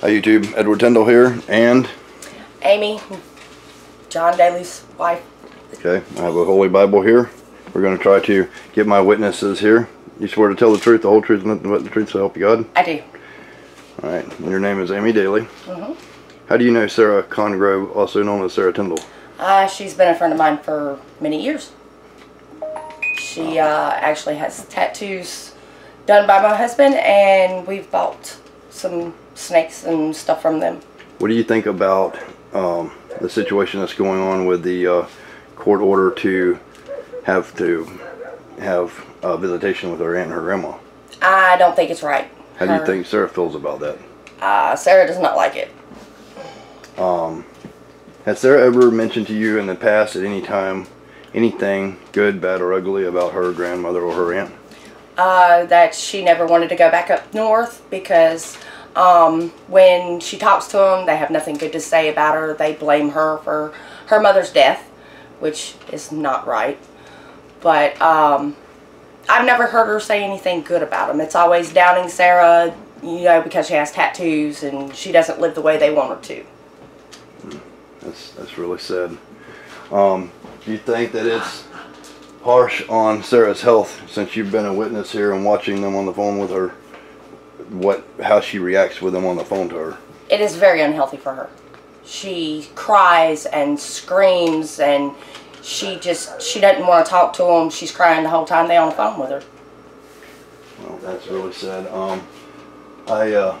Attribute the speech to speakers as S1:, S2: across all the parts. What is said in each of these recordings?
S1: Hi YouTube, Edward Tyndall here, and
S2: Amy, John Dailey's wife.
S1: okay, I have a Holy Bible here. We're going to try to get my witnesses here. You swear to tell the truth, the whole truth, and nothing but the truth, so help you God.
S2: I do.
S1: All right, and your name is Amy Dailey. Mhm. How do you know Sarah Congrove, also known as Sarah Tyndall?
S2: Uh, she's been a friend of mine for many years. She uh, actually has tattoos done by my husband, and we've bought some snakes and stuff from them.
S1: What do you think about um, the situation that's going on with the uh, court order to have to have uh, visitation with her aunt and her grandma?
S2: I don't think it's right.
S1: How do you think Sarah feels about that?
S2: Uh, Sarah does not like it.
S1: Has Sarah ever mentioned to you in the past at any time anything good, bad, or ugly about her grandmother or her aunt?
S2: Uh, that she never wanted to go back up north because um, when she talks to them, they have nothing good to say about her. They blame her for her mother's death, which is not right. But um, I've never heard her say anything good about them. It's always downing Sarah, you know, because she has tattoos and she doesn't live the way they want her to.
S1: That's that's really sad. Um, do you think that it's harsh on Sarah's health since you've been a witness here and watching them on the phone with her? What how she reacts with them on the phone to her?
S2: It is very unhealthy for her. She cries and screams and she just she doesn't want to talk to them. She's crying the whole time they're on the phone with her.
S1: Well, that's really sad. Um, I uh,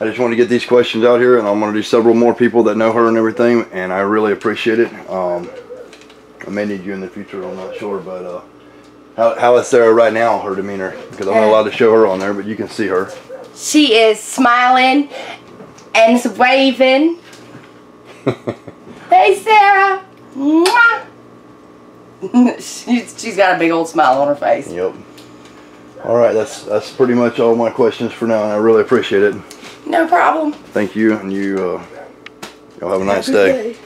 S1: I just want to get these questions out here, and I'm going to do several more people that know her and everything, and I really appreciate it. Um, I may need you in the future. I'm not sure, but uh, how how is Sarah right now? Her demeanor, because I'm not allowed to show her on there, but you can see her.
S2: She is smiling and waving. hey Sarah. Mwah. she's, she's got a big old smile on her face.
S1: Yep. All right, that's that's pretty much all my questions for now, and I really appreciate it.
S2: No problem.
S1: Thank you, and you uh, y'all have a nice
S2: Have a good
S1: day.
S2: day.